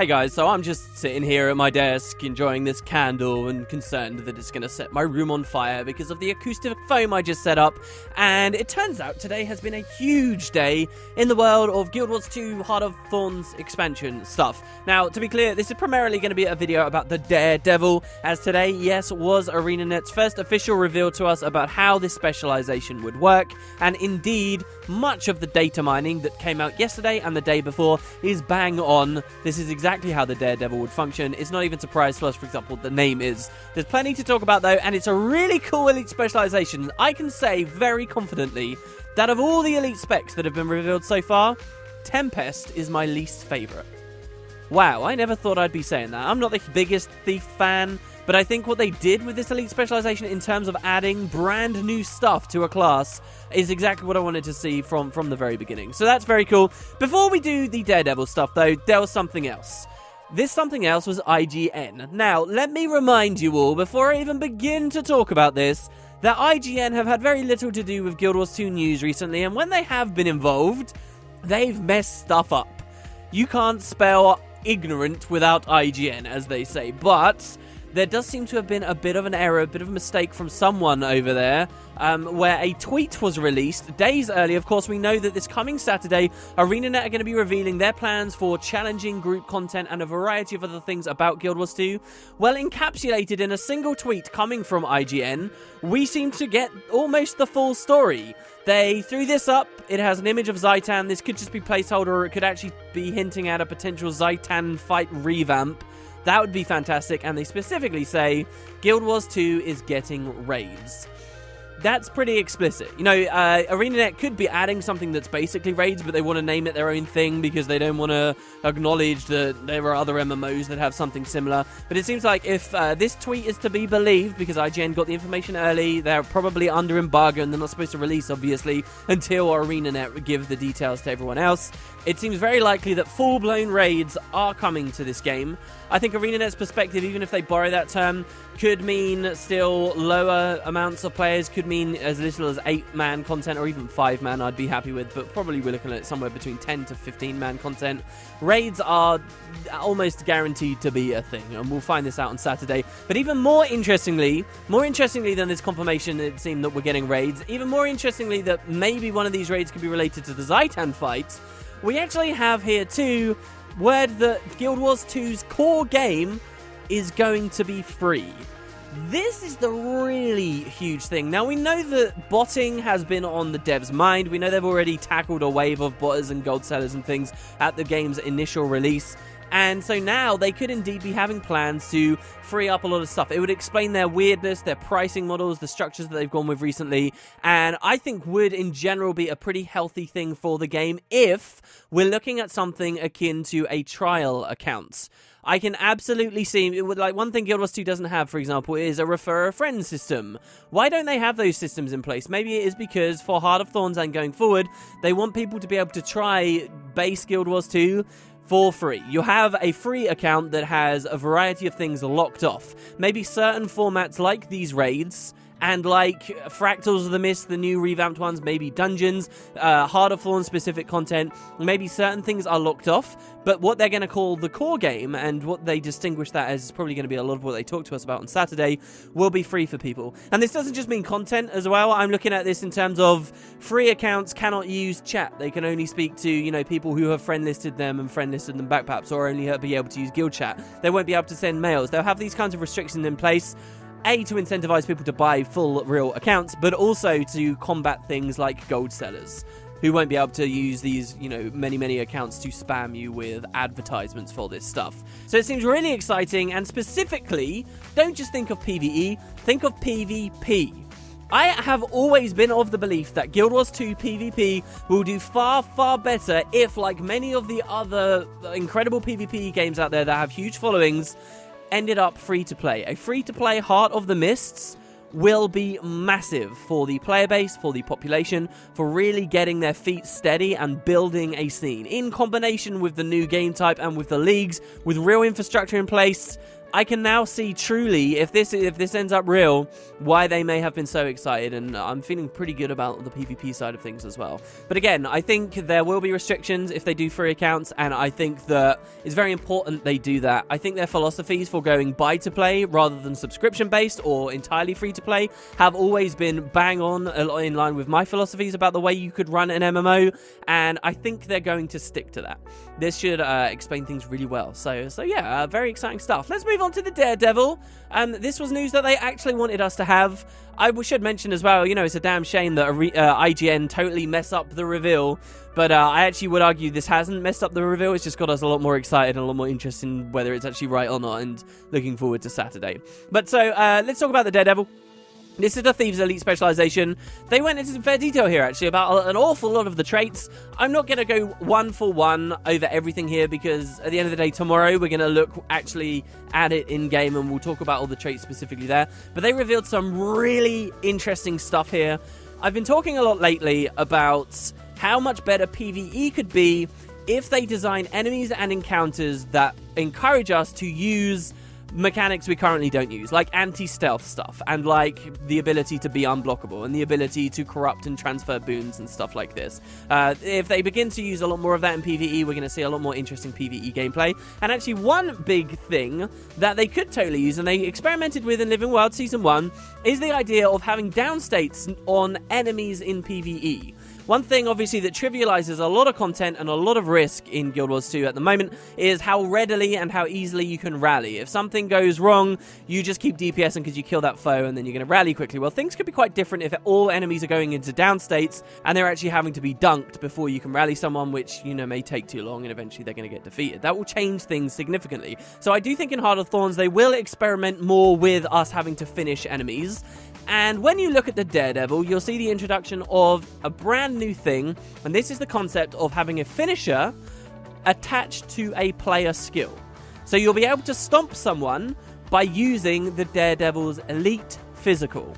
Hey guys, so I'm just sitting here at my desk enjoying this candle and concerned that it's going to set my room on fire because of the acoustic foam I just set up. And it turns out today has been a huge day in the world of Guild Wars 2 Heart of Thorns expansion stuff. Now, to be clear, this is primarily going to be a video about the Daredevil, as today, yes, was ArenaNet's first official reveal to us about how this specialization would work. And indeed, much of the data mining that came out yesterday and the day before is bang on. This is exactly exactly how the Daredevil would function. It's not even surprise to us, for example, the name is. There's plenty to talk about though, and it's a really cool elite specialization. I can say very confidently that of all the elite specs that have been revealed so far, Tempest is my least favorite. Wow, I never thought I'd be saying that. I'm not the biggest Thief fan, but I think what they did with this elite specialization in terms of adding brand new stuff to a class is exactly what I wanted to see from from the very beginning. So that's very cool. Before we do the Daredevil stuff though, there was something else. This something else was IGN. Now, let me remind you all before I even begin to talk about this that IGN have had very little to do with Guild Wars 2 news recently, and when they have been involved, they've messed stuff up. You can't spell ignorant without IGN, as they say, but there does seem to have been a bit of an error, a bit of a mistake from someone over there, um, where a tweet was released days early. Of course, we know that this coming Saturday, ArenaNet are going to be revealing their plans for challenging group content and a variety of other things about Guild Wars 2. Well, encapsulated in a single tweet coming from IGN, we seem to get almost the full story. They threw this up. It has an image of Zhaitan. This could just be placeholder, or it could actually be hinting at a potential Zhaitan fight revamp. That would be fantastic. And they specifically say Guild Wars 2 is getting raids that's pretty explicit. You know, uh, ArenaNet could be adding something that's basically raids, but they want to name it their own thing because they don't want to acknowledge that there are other MMOs that have something similar. But it seems like if uh, this tweet is to be believed, because IGN got the information early, they're probably under embargo and they're not supposed to release, obviously, until ArenaNet give the details to everyone else. It seems very likely that full blown raids are coming to this game. I think ArenaNet's perspective, even if they borrow that term, could mean still lower amounts of players, could mean as little as 8 man content or even 5 man I'd be happy with, but probably we're looking at somewhere between 10 to 15 man content. Raids are almost guaranteed to be a thing, and we'll find this out on Saturday. But even more interestingly, more interestingly than this confirmation, it seemed that we're getting raids, even more interestingly that maybe one of these raids could be related to the Zhaitan fight, we actually have here too word that Guild Wars 2's core game is going to be free. This is the really huge thing. Now, we know that botting has been on the devs' mind. We know they've already tackled a wave of botters and gold sellers and things at the game's initial release. And so now they could indeed be having plans to free up a lot of stuff. It would explain their weirdness, their pricing models, the structures that they've gone with recently, and I think would in general be a pretty healthy thing for the game if we're looking at something akin to a trial account. I can absolutely see it would like one thing Guild Wars 2 doesn't have, for example, is a refer a friend system. Why don't they have those systems in place? Maybe it is because for Heart of Thorns and going forward, they want people to be able to try base Guild Wars 2 for free. You have a free account that has a variety of things locked off. Maybe certain formats like these raids and like Fractals of the Mist, the new revamped ones, maybe dungeons, uh, Heart of Thorn specific content, maybe certain things are locked off, but what they're going to call the core game and what they distinguish that as is probably going to be a lot of what they talk to us about on Saturday will be free for people. And this doesn't just mean content as well. I'm looking at this in terms of free accounts cannot use chat. They can only speak to, you know, people who have friend listed them and friend listed them backpaps or only be able to use guild chat. They won't be able to send mails. They'll have these kinds of restrictions in place a, to incentivize people to buy full real accounts, but also to combat things like gold sellers who won't be able to use these, you know, many, many accounts to spam you with advertisements for this stuff. So it seems really exciting, and specifically, don't just think of PvE, think of PvP. I have always been of the belief that Guild Wars 2 PvP will do far, far better if, like many of the other incredible PvP games out there that have huge followings, ended up free to play. A free to play Heart of the Mists will be massive for the player base, for the population, for really getting their feet steady and building a scene. In combination with the new game type and with the leagues, with real infrastructure in place, I can now see truly if this if this ends up real, why they may have been so excited, and I'm feeling pretty good about the PvP side of things as well. But again, I think there will be restrictions if they do free accounts, and I think that it's very important they do that. I think their philosophies for going buy to play rather than subscription based or entirely free to play have always been bang on in line with my philosophies about the way you could run an MMO, and I think they're going to stick to that. This should uh, explain things really well. So, so yeah, uh, very exciting stuff. Let's move on to the Daredevil. Um, this was news that they actually wanted us to have. I should mention as well, you know, it's a damn shame that uh, IGN totally mess up the reveal. But uh, I actually would argue this hasn't messed up the reveal. It's just got us a lot more excited and a lot more interested in whether it's actually right or not, and looking forward to Saturday. But so uh, let's talk about the Daredevil. This is the Thieves Elite specialization. They went into some fair detail here, actually, about an awful lot of the traits. I'm not going to go one for one over everything here because at the end of the day, tomorrow we're going to look actually at it in game and we'll talk about all the traits specifically there. But they revealed some really interesting stuff here. I've been talking a lot lately about how much better PvE could be if they design enemies and encounters that encourage us to use mechanics we currently don't use, like anti stealth stuff, and like the ability to be unblockable, and the ability to corrupt and transfer boons and stuff like this. Uh, if they begin to use a lot more of that in PvE, we're going to see a lot more interesting PvE gameplay. And actually, one big thing that they could totally use, and they experimented with in Living World Season 1, is the idea of having downstates on enemies in PvE. One thing, obviously, that trivializes a lot of content and a lot of risk in Guild Wars 2 at the moment is how readily and how easily you can rally. If something goes wrong, you just keep DPSing because you kill that foe and then you're going to rally quickly. Well, things could be quite different if all enemies are going into down states and they're actually having to be dunked before you can rally someone, which, you know, may take too long and eventually they're going to get defeated. That will change things significantly. So I do think in Heart of Thorns, they will experiment more with us having to finish enemies. And when you look at the Daredevil, you'll see the introduction of a brand new thing, and this is the concept of having a finisher attached to a player skill. So you'll be able to stomp someone by using the Daredevil's elite physical.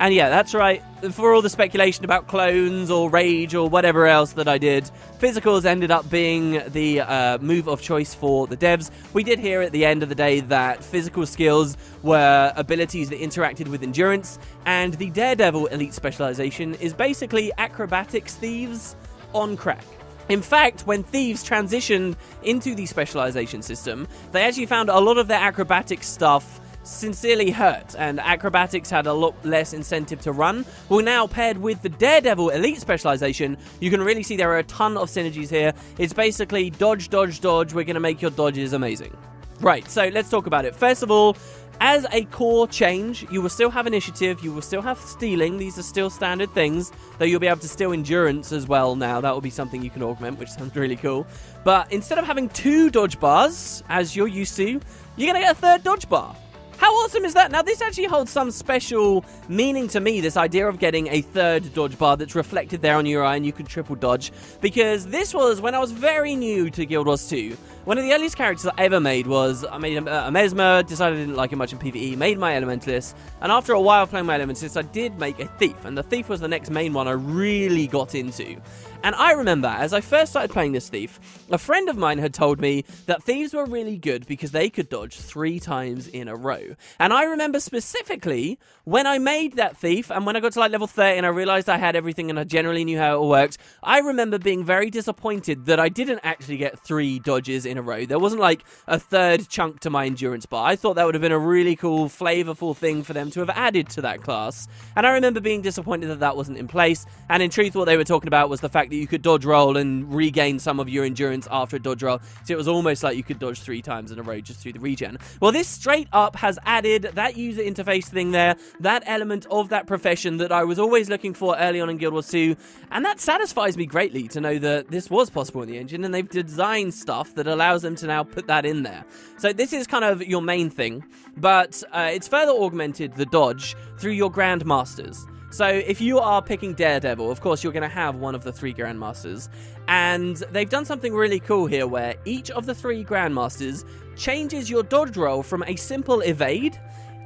And yeah, that's right. For all the speculation about clones or rage or whatever else that I did, physicals ended up being the uh, move of choice for the devs. We did hear at the end of the day that physical skills were abilities that interacted with endurance, and the Daredevil elite specialization is basically acrobatics thieves on crack. In fact, when thieves transitioned into the specialization system, they actually found a lot of their acrobatic stuff sincerely hurt, and acrobatics had a lot less incentive to run. Well, now paired with the Daredevil Elite specialization, you can really see there are a ton of synergies here. It's basically dodge, dodge, dodge. We're going to make your dodges amazing. Right, so let's talk about it. First of all, as a core change, you will still have initiative, you will still have stealing. These are still standard things, though you'll be able to steal endurance as well now. That will be something you can augment, which sounds really cool. But instead of having two dodge bars, as you're used to, you're going to get a third dodge bar. How awesome is that? Now, this actually holds some special meaning to me, this idea of getting a third dodge bar that's reflected there on your eye and you can triple dodge, because this was when I was very new to Guild Wars 2. One of the earliest characters I ever made was I made uh, a, a Mesmer, decided I didn't like it much in PvE, made my Elementalist, and after a while playing my Elementalist, I did make a Thief, and the Thief was the next main one I really got into. And I remember, as I first started playing this Thief, a friend of mine had told me that Thieves were really good because they could dodge three times in a row. And I remember specifically when I made that Thief, and when I got to like level 30 and I realized I had everything and I generally knew how it all worked, I remember being very disappointed that I didn't actually get three dodges in a row. There wasn't like a third chunk to my endurance bar. I thought that would have been a really cool, flavorful thing for them to have added to that class. And I remember being disappointed that that wasn't in place. And in truth, what they were talking about was the fact that you could dodge roll and regain some of your endurance after a dodge roll. So it was almost like you could dodge three times in a row just through the regen. Well, this straight up has added that user interface thing there, that element of that profession that I was always looking for early on in Guild Wars 2. And that satisfies me greatly to know that this was possible in the engine and they've designed stuff that allows allows them to now put that in there. So this is kind of your main thing, but uh, it's further augmented, the dodge, through your Grandmasters. So if you are picking Daredevil, of course you're going to have one of the three Grandmasters. And they've done something really cool here where each of the three Grandmasters changes your dodge roll from a simple evade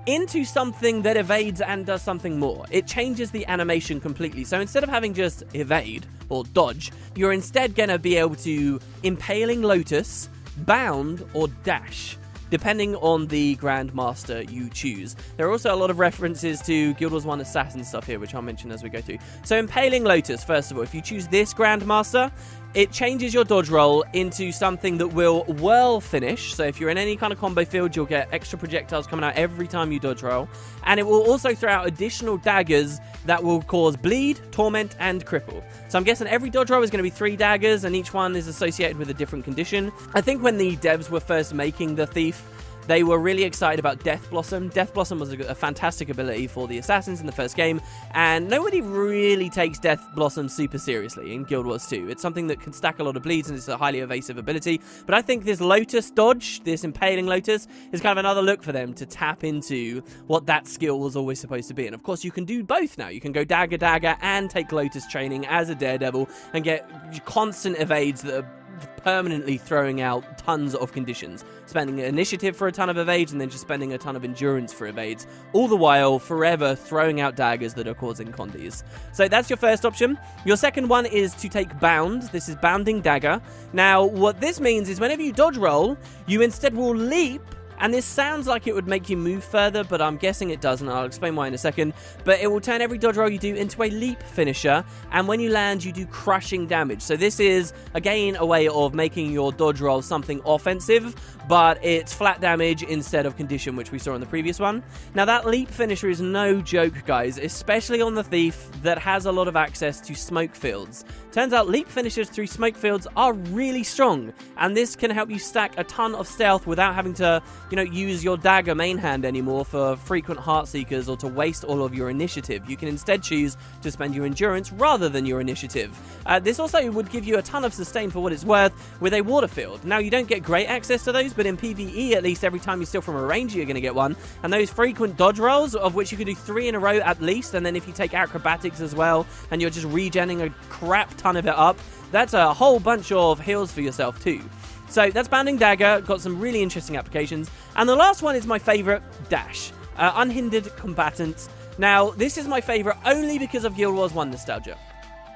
into something that evades and does something more. It changes the animation completely. So instead of having just evade or dodge, you're instead going to be able to impaling Lotus bound, or dash. Depending on the Grandmaster you choose. There are also a lot of references to Guild Wars 1 Assassin stuff here, which I'll mention as we go through. So, Impaling Lotus, first of all, if you choose this Grandmaster, it changes your dodge roll into something that will whirl finish. So if you're in any kind of combo field, you'll get extra projectiles coming out every time you dodge roll. And it will also throw out additional daggers that will cause bleed, torment, and cripple. So I'm guessing every dodge roll is going to be three daggers, and each one is associated with a different condition. I think when the devs were first making the Thief, they were really excited about Death Blossom. Death Blossom was a, a, fantastic ability for the assassins in the first game, and nobody really takes Death Blossom super seriously in Guild Wars 2. It's something that can stack a lot of bleeds and it's a highly evasive ability. But I think this Lotus dodge, this Impaling Lotus, is kind of another look for them to tap into what that skill was always supposed to be. And of course, you can do both now. You can go Dagger Dagger and take Lotus training as a Daredevil and get constant evades that are permanently throwing out tons of conditions, spending initiative for a ton of evades and then just spending a ton of endurance for evades, all the while forever throwing out daggers that are causing condis. So that's your first option. Your second one is to take Bound. This is Bounding Dagger. Now, what this means is whenever you dodge roll, you instead will leap and this sounds like it would make you move further, but I'm guessing it doesn't. I'll explain why in a second. But it will turn every dodge roll you do into a leap finisher, and when you land, you do crushing damage. So this is, again, a way of making your dodge roll something offensive, but it's flat damage instead of condition, which we saw in the previous one. Now, that leap finisher is no joke, guys, especially on the Thief that has a lot of access to smoke fields. Turns out leap finishers through smoke fields are really strong, and this can help you stack a ton of stealth without having to, you know, use your dagger main hand anymore for frequent heart seekers or to waste all of your initiative. You can instead choose to spend your endurance rather than your initiative. Uh, this also would give you a ton of sustain for what it's worth with a water field. Now, you don't get great access to those, but in PvE, at least every time you steal from a ranger, you're going to get one. And those frequent dodge rolls, of which you can do three in a row at least, and then if you take acrobatics as well, and you're just regenning a crap ton of it up, that's a whole bunch of heals for yourself too. So that's Bounding Dagger, got some really interesting applications. And the last one is my favourite, Dash. Uh, unhindered Combatant. Now, this is my favourite only because of Guild Wars 1 nostalgia.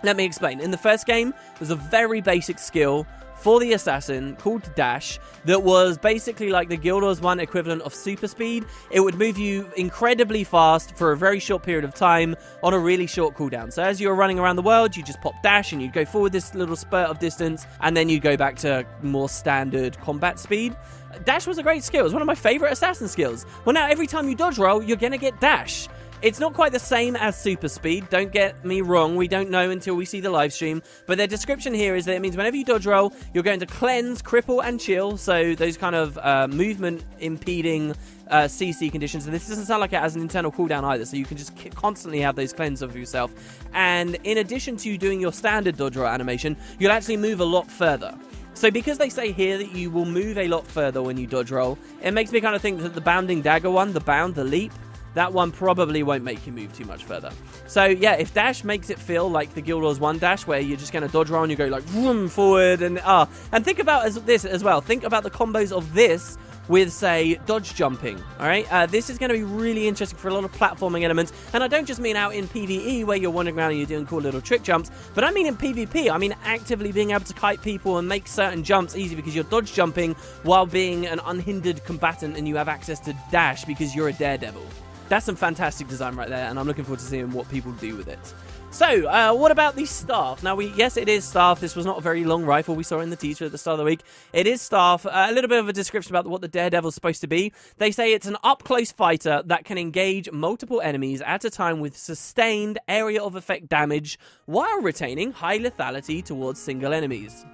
Let me explain. In the first game, there's a very basic skill for the assassin called Dash that was basically like the Guild Wars 1 equivalent of super speed. It would move you incredibly fast for a very short period of time on a really short cooldown. So as you're running around the world, you just pop Dash and you'd go forward this little spurt of distance and then you'd go back to more standard combat speed. Dash was a great skill. It's one of my favorite assassin skills. Well, now every time you dodge roll, you're going to get Dash. It's not quite the same as super speed, don't get me wrong, we don't know until we see the live stream, but their description here is that it means whenever you dodge roll, you're going to cleanse, cripple, and chill, so those kind of uh, movement impeding uh, CC conditions. And this doesn't sound like it has an internal cooldown either, so you can just constantly have those cleanse of yourself. And in addition to you doing your standard dodge roll animation, you'll actually move a lot further. So because they say here that you will move a lot further when you dodge roll, it makes me kind of think that the bounding dagger one, the bound, the leap, that one probably won't make you move too much further. So yeah, if dash makes it feel like the Guild Wars 1 dash, where you're just going to dodge around, you go like vroom forward and ah, and think about as this as well. Think about the combos of this with, say, dodge jumping. All right, uh, this is going to be really interesting for a lot of platforming elements. And I don't just mean out in PVE where you're wandering around and you're doing cool little trick jumps, but I mean in PvP. I mean actively being able to kite people and make certain jumps easy because you're dodge jumping while being an unhindered combatant and you have access to dash because you're a daredevil. That's some fantastic design right there, and I'm looking forward to seeing what people do with it. So, uh, what about the staff? Now, we yes, it is staff. This was not a very long rifle we saw in the teaser at the start of the week. It is staff. Uh, a little bit of a description about what the Daredevil's supposed to be. They say it's an up-close fighter that can engage multiple enemies at a time with sustained area of effect damage while retaining high lethality towards single enemies.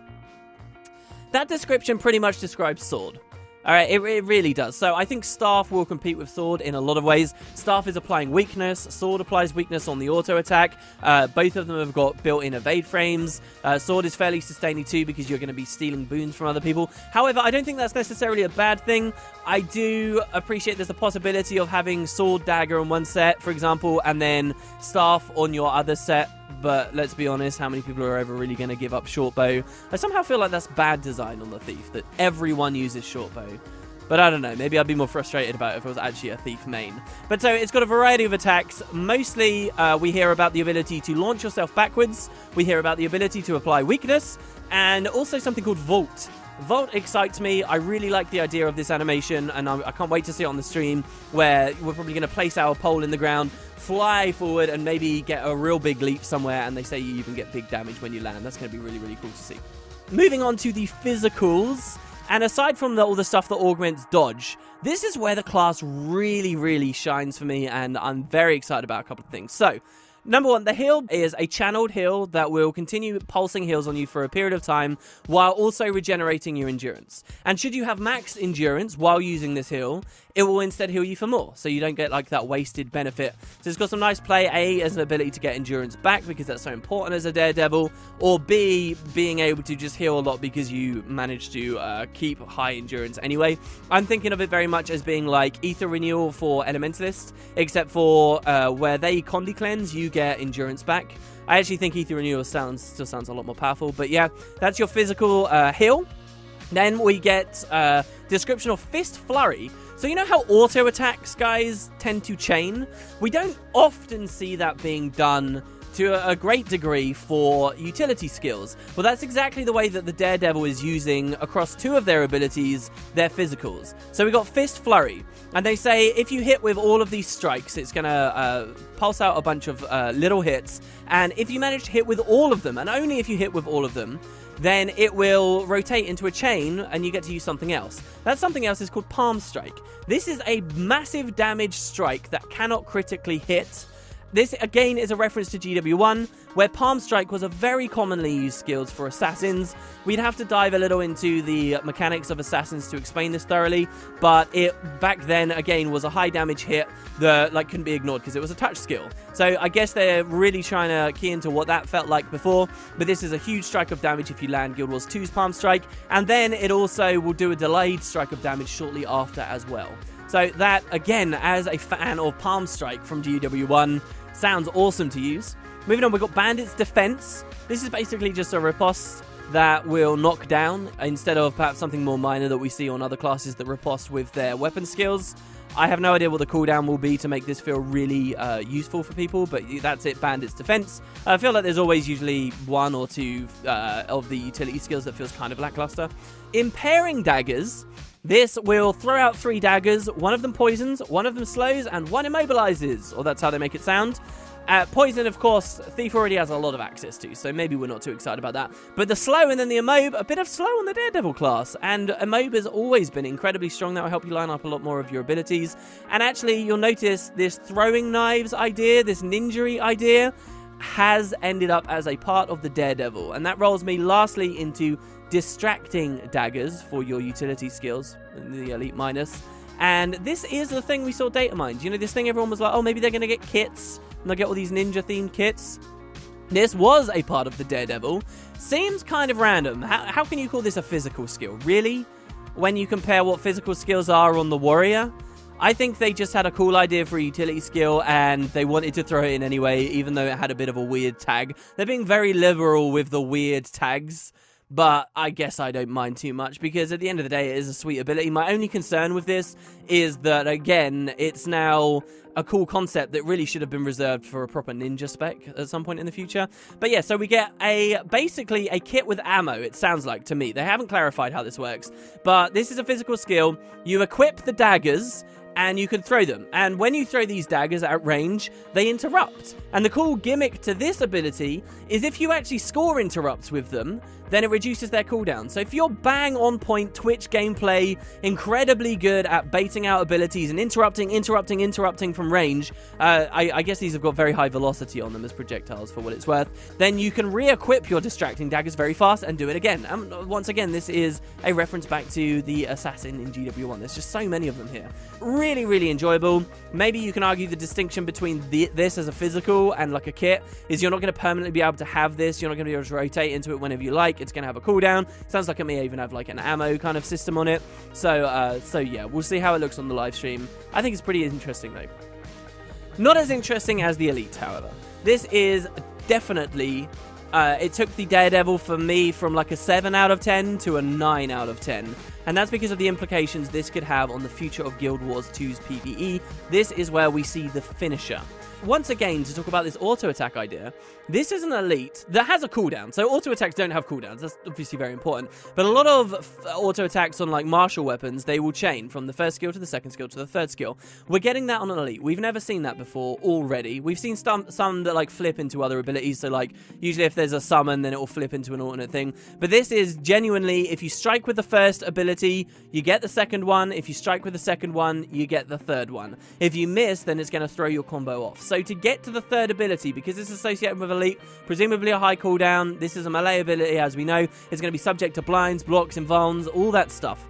That description pretty much describes Sword. All right, it, it, really does. So I think Staff will compete with Sword in a lot of ways. Staff is applying weakness. Sword applies weakness on the auto attack. Uh, both of them have got built-in evade frames. Uh, Sword is fairly sustaining too because you're going to be stealing boons from other people. However, I don't think that's necessarily a bad thing. I do appreciate there's a possibility of having Sword Dagger on one set, for example, and then Staff on your other set but let's be honest, how many people are ever really going to give up short bow? I somehow feel like that's bad design on the thief, that everyone uses short bow. But I don't know, maybe I'd be more frustrated about it if it was actually a thief main. But so it's got a variety of attacks. Mostly uh, we hear about the ability to launch yourself backwards, we hear about the ability to apply weakness, and also something called Vault. Vault excites me. I really like the idea of this animation, and I can not wait to see it on the stream where we're probably going to place our pole in the ground, fly forward, and maybe get a real big leap somewhere. And they say you even get big damage when you land. That's going to be really, really cool to see. Moving on to the physicals. And aside from the, all the stuff that augments dodge, this is where the class really, really shines for me, and I'm very excited about a couple of things. So, Number one, the heal is a channeled heal that will continue pulsing heals on you for a period of time while also regenerating your endurance. And should you have max endurance while using this heal, it will instead heal you for more, so you don't get like that wasted benefit. So it's got some nice play, A, as an ability to get endurance back because that's so important as a Daredevil, or B, being able to just heal a lot because you manage to uh, keep high endurance anyway. I'm thinking of it very much as being like Ether Renewal for Elementalist, except for uh, where they Condi Cleanse, you get endurance back. I actually think Ether Renewal sounds still sounds a lot more powerful, but yeah, that's your physical uh, heal. Then we get uh, description of Fist Flurry, so you know how auto attacks guys tend to chain? We don't often see that being done to a great degree for utility skills. Well, that's exactly the way that the Daredevil is using across two of their abilities, their physicals. So we got Fist Flurry, and they say if you hit with all of these strikes, it's going to uh, pulse out a bunch of uh, little hits, and if you manage to hit with all of them, and only if you hit with all of them, then it will rotate into a chain and you get to use something else. That something else is called Palm Strike. This is a massive damage strike that cannot critically hit this again is a reference to GW1, where Palm Strike was a very commonly used skill for assassins. We'd have to dive a little into the mechanics of assassins to explain this thoroughly, but it back then again was a high damage hit that like couldn't be ignored because it was a touch skill. So I guess they're really trying to key into what that felt like before, but this is a huge strike of damage if you land Guild Wars 2's Palm Strike, and then it also will do a delayed strike of damage shortly after as well. So that again, as a fan of Palm Strike from GW1 Sounds awesome to use. Moving on, we've got Bandit's Defense. This is basically just a riposte that will knock down instead of perhaps something more minor that we see on other classes that riposte with their weapon skills. I have no idea what the cooldown will be to make this feel really uh, useful for people, but that's it, Bandit's Defense. I feel like there's always usually one or two uh, of the utility skills that feels kind of lackluster. Impairing Daggers this will throw out three daggers. One of them poisons, one of them slows, and one immobilizes. Or that's how they make it sound. Uh, poison, of course, Thief already has a lot of access to, so maybe we're not too excited about that. But the slow and then the immob, a bit of slow on the Daredevil class. And immob has always been incredibly strong. That will help you line up a lot more of your abilities. And actually, you'll notice this throwing knives idea, this ninja idea, has ended up as a part of the Daredevil. And that rolls me lastly into distracting daggers for your utility skills, in the elite minus. And this is the thing we saw data mined. You know, this thing everyone was like, oh, maybe they're going to get kits and they'll get all these ninja themed kits. This was a part of the Daredevil. Seems kind of random. How, how can you call this a physical skill? Really? When you compare what physical skills are on the Warrior? I think they just had a cool idea for a utility skill and they wanted to throw it in anyway, even though it had a bit of a weird tag. They're being very liberal with the weird tags but I guess I don't mind too much because at the end of the day, it is a sweet ability. My only concern with this is that, again, it's now a cool concept that really should have been reserved for a proper ninja spec at some point in the future. But yeah, so we get a basically a kit with ammo, it sounds like to me. They haven't clarified how this works, but this is a physical skill. You equip the daggers and you can throw them. And when you throw these daggers at range, they interrupt. And the cool gimmick to this ability is if you actually score interrupts with them, then it reduces their cooldown. So if you're bang on point Twitch gameplay, incredibly good at baiting out abilities and interrupting, interrupting, interrupting from range, uh, I, I, guess these have got very high velocity on them as projectiles for what it's worth, then you can re-equip your distracting daggers very fast and do it again. And once again, this is a reference back to the assassin in GW1. There's just so many of them here. Really, really enjoyable. Maybe you can argue the distinction between the, this as a physical and like a kit is you're not going to permanently be able to have this. You're not going to be able to rotate into it whenever you like it's going to have a cooldown. Sounds like it may even have like an ammo kind of system on it. So, uh, so yeah, we'll see how it looks on the live stream. I think it's pretty interesting though. Not as interesting as the Elite, however. This is definitely uh, it took the Daredevil for me from like a 7 out of 10 to a 9 out of 10. and that's because of the implications this could have on the future of Guild Wars 2's PvE. This is where we see the finisher once again, to talk about this auto attack idea, this is an elite that has a cooldown. So auto attacks don't have cooldowns. That's obviously very important. But a lot of auto attacks on like martial weapons, they will chain from the first skill to the second skill to the third skill. We're getting that on an elite. We've never seen that before already. We've seen some some that like flip into other abilities. So like usually if there's a summon, then it will flip into an alternate thing. But this is genuinely if you strike with the first ability, you get the second one. If you strike with the second one, you get the third one. If you miss, then it's going to throw your combo off. So to get to the third ability, because it's associated with Elite, presumably a high cooldown, this is a melee ability as we know, it's going to be subject to blinds, blocks, invulns, all that stuff.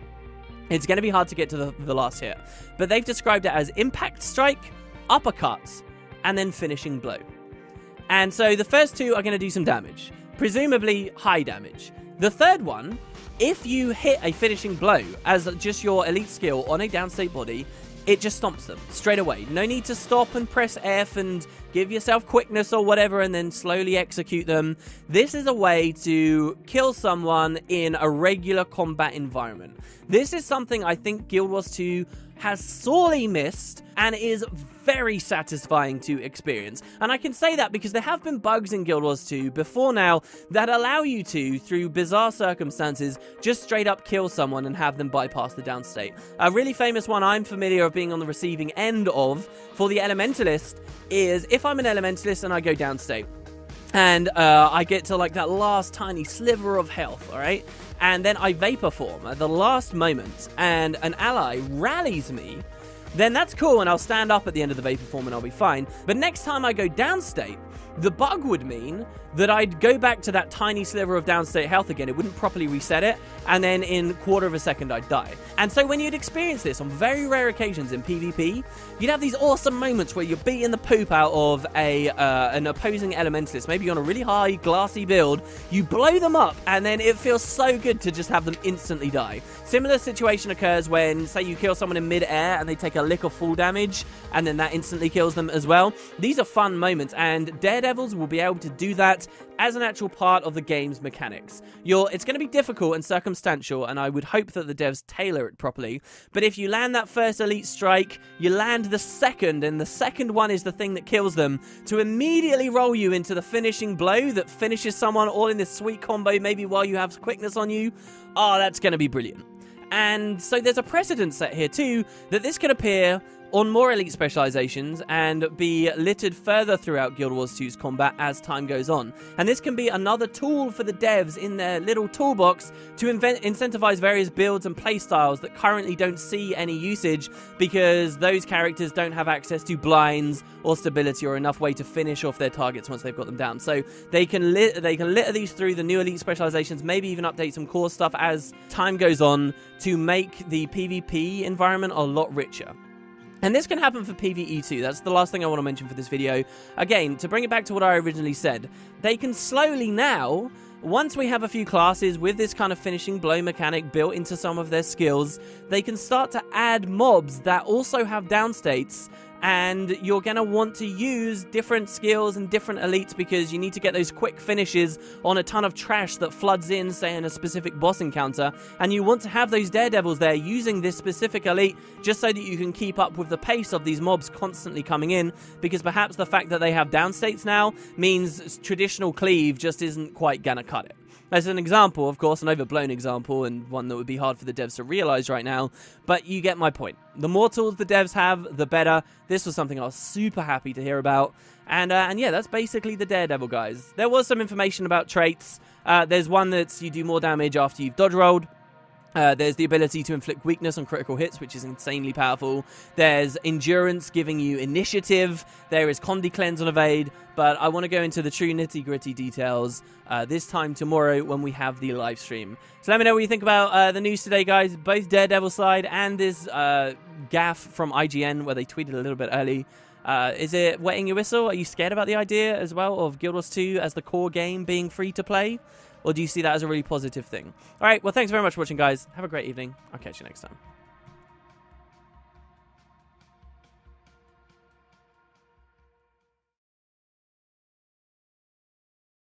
It's going to be hard to get to the, the last hit. But they've described it as impact strike, uppercuts, and then finishing blow. And so the first two are going to do some damage, presumably high damage. The third one, if you hit a finishing blow as just your elite skill on a downstate body, it just stomps them straight away. No need to stop and press F and give yourself quickness or whatever and then slowly execute them. This is a way to kill someone in a regular combat environment. This is something I think Guild Wars 2 has sorely missed and is very satisfying to experience. And I can say that because there have been bugs in Guild Wars 2 before now that allow you to, through bizarre circumstances, just straight up kill someone and have them bypass the downstate. A really famous one I'm familiar of being on the receiving end of for the Elementalist is if I'm an Elementalist and I go downstate, and uh, I get to like that last tiny sliver of health, all right? And then I vapor form at the last moment, and an ally rallies me then that's cool and I'll stand up at the end of the vapor form and I'll be fine. But next time I go downstate, the bug would mean that I'd go back to that tiny sliver of downstate health again. It wouldn't properly reset it, and then in quarter of a second I'd die. And so when you'd experience this on very rare occasions in PvP, you'd have these awesome moments where you're beating the poop out of a uh, an opposing elementalist, maybe on a really high glassy build. You blow them up, and then it feels so good to just have them instantly die. Similar situation occurs when, say, you kill someone in mid-air and they take a lick of full damage, and then that instantly kills them as well. These are fun moments, and Daredevils will be able to do that as an actual part of the game's mechanics. You're, it's going to be difficult and circumstantial, and I would hope that the devs tailor it properly. But if you land that first elite strike, you land the second, and the second one is the thing that kills them, to immediately roll you into the finishing blow that finishes someone all in this sweet combo, maybe while you have quickness on you. Oh, that's going to be brilliant. And so there's a precedent set here too that this can appear on more elite specializations and be littered further throughout Guild Wars 2's combat as time goes on. And this can be another tool for the devs in their little toolbox to invent, incentivize various builds and playstyles that currently don't see any usage because those characters don't have access to blinds or stability or enough way to finish off their targets once they've got them down. So they can they can litter these through the new elite specializations, maybe even update some core stuff as time goes on to make the PvP environment a lot richer. And this can happen for PvE too. That's the last thing I want to mention for this video. Again, to bring it back to what I originally said, they can slowly now once we have a few classes with this kind of finishing blow mechanic built into some of their skills, they can start to add mobs that also have downstates and you're going to want to use different skills and different elites because you need to get those quick finishes on a ton of trash that floods in, say, in a specific boss encounter. And you want to have those daredevils there using this specific elite just so that you can keep up with the pace of these mobs constantly coming in because perhaps the fact that they have downstates now means traditional cleave just isn't quite going to cut it. As an example, of course, an overblown example and one that would be hard for the devs to realize right now, but you get my point. The more tools the devs have, the better. This was something I was super happy to hear about. And, uh, and yeah, that's basically the Daredevil, guys. There was some information about traits. Uh, there's one that's you do more damage after you've dodge rolled. Uh, there's the ability to inflict weakness on critical hits, which is insanely powerful. There's endurance giving you initiative. There is Condi cleanse on evade. But I want to go into the true nitty gritty details uh, this time tomorrow when we have the live stream. So let me know what you think about uh, the news today, guys. Both Daredevil side and this uh, gaffe from IGN where they tweeted a little bit early. Uh, is it wetting your whistle? Are you scared about the idea as well of Guild Wars 2 as the core game being free to play? Or do you see that as a really positive thing? All right, well, thanks very much for watching, guys. Have a great evening. I'll catch you next time.